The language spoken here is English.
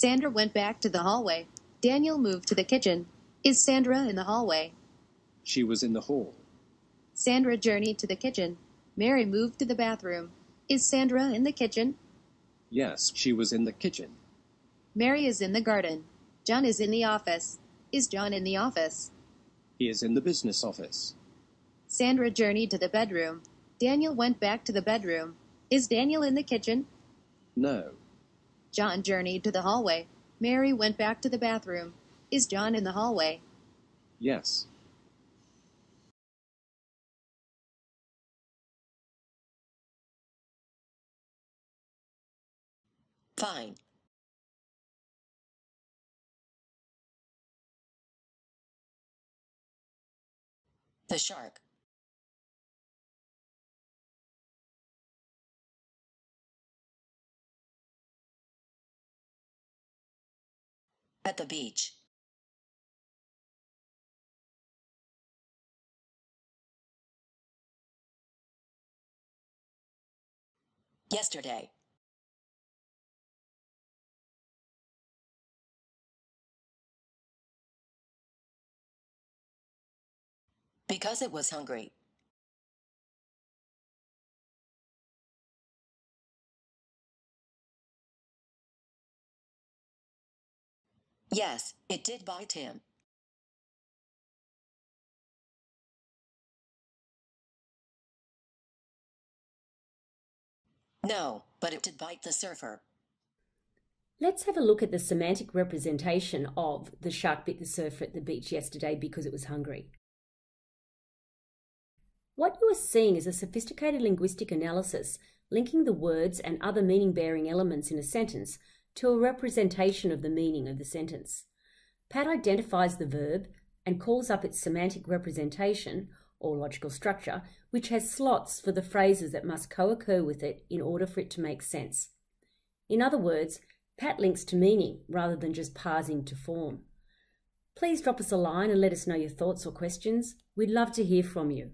Sandra went back to the hallway. Daniel moved to the kitchen. Is Sandra in the hallway? She was in the hall. Sandra journeyed to the kitchen. Mary moved to the bathroom. Is Sandra in the kitchen? Yes, she was in the kitchen. Mary is in the garden. John is in the office. Is John in the office? He is in the business office. Sandra journeyed to the bedroom. Daniel went back to the bedroom. Is Daniel in the kitchen? No. John journeyed to the hallway. Mary went back to the bathroom. Is John in the hallway? Yes. Fine. The shark. At the beach. Yesterday. Because it was hungry. Yes, it did bite him. No, but it did bite the surfer. Let's have a look at the semantic representation of the shark bit the surfer at the beach yesterday because it was hungry. What you are seeing is a sophisticated linguistic analysis linking the words and other meaning bearing elements in a sentence to a representation of the meaning of the sentence. Pat identifies the verb and calls up its semantic representation or logical structure, which has slots for the phrases that must co occur with it in order for it to make sense. In other words, Pat links to meaning rather than just parsing to form. Please drop us a line and let us know your thoughts or questions. We'd love to hear from you.